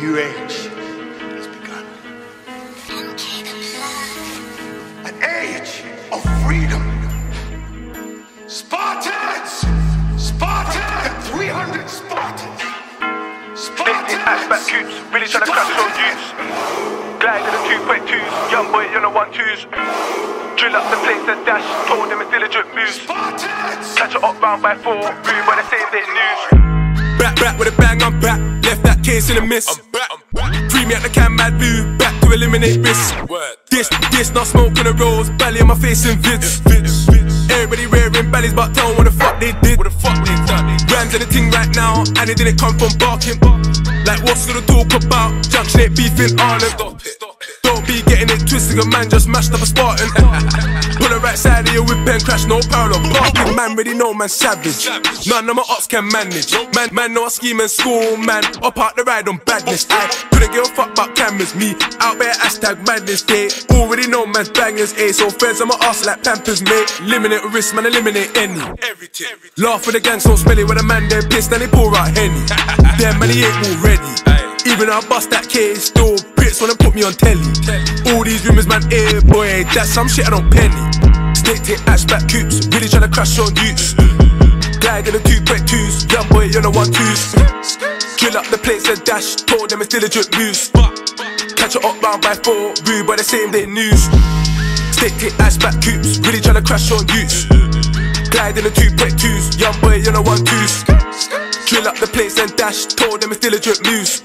new age has begun. An age of freedom. Spartans! Spartans! 300 Spartans! Sticking hatchback coops, really trying to crash on youths. Glide in the 2.2s, young boy on the 1-2s. Drill up the place and dash, told them it's diligent moves. Spartans! Catch it up round by four, rude by the same day news. Back, back with a case in a miss. Free me at the can, mad blue. Back to eliminate risk. This, this, not smoking the roads. Belly on my face in vids. Everybody wearing bellies, but tell what the fuck they did. What the fuck they done? Rams in the thing right now, and it didn't come from barking. Like, what's all the talk about? Junction ain't beefing Ireland. Don't be getting it twisted, a man just mashed up a Spartan. Pull the right side of your whip and crash, no parallel parking. Man, ready, no man savage. None of my ops can manage. Man, man, no I scheme in school, man. Up out the ride on badness. I couldn't give a fuck about cameras. Me out there, hashtag madness day. Already know man's bangers, eh? So friends on my ass like Pampers, mate. Eliminate risk, man, eliminate any. Everything. Laugh with the gang, so smelly when a man they pissed and they pour out henny. Them man, he ain't all ready. Even though I bust that case, still wanna put me on telly. All these rumors, man, eh, boy, that's some shit I don't penny. Stick to hatchback coops, really tryna crash on youths. Glide in the 2.2s, young boy, you're the 1-2s. Drill up the place and dash, told them it's diligent moves. Catch it up round by four, rude by the same day news. Stick to hatchback coops, really tryna crash on youths. Glide in the 2.2s, young boy, you're the 1-2s. Drill up the place and dash, told them it's diligent moves.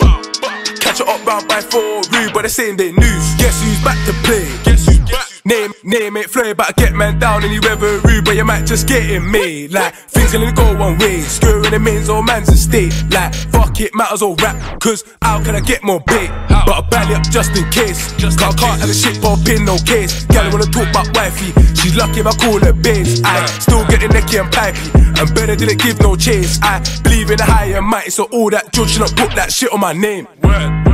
Catch it up round by four, rude by the same day news. Guess who's back to play? Guess who's back? Name, name ain't flowing, but I get man down you ever rude, but you might just get it made. Like, things gonna go one way, screwing the mains or man's estate. Like, fuck it, matters all rap, cause how can I get more bait? But I belly up just in case. Just I can't have a shit pop in no case. Gal wanna talk about wifey, she's lucky if I call her babes. I still getting necky and pipey, and better didn't give no chase. I believe in the higher mighty, so all that judge should not put that shit on my name. Back,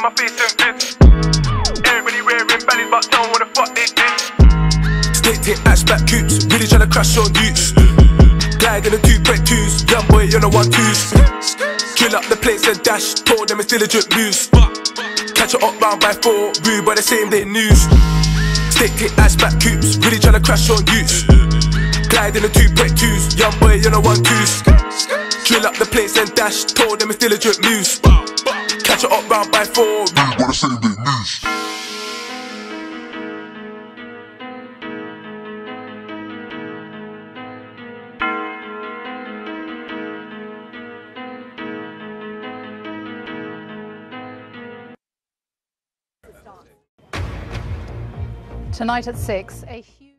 on my face and vids. Everybody wearing bellies, but 'em what the fuck they did. Stick to hatchback coops, really tryna crash on youths. Glide in the 2.2s, young boy on the 1-2s. Drill up the place and dash, told them it's diligent moves. Catch it up round by four, rude by the same day news. Stick to hatchback coops, really tryna crash on youths. Glide in the 2.2s, young boy on the 1-2s. Drill up the place and dash, told them it's diligent moves. Catch it up round by four, rude by the same day news. Tonight at 6, a huge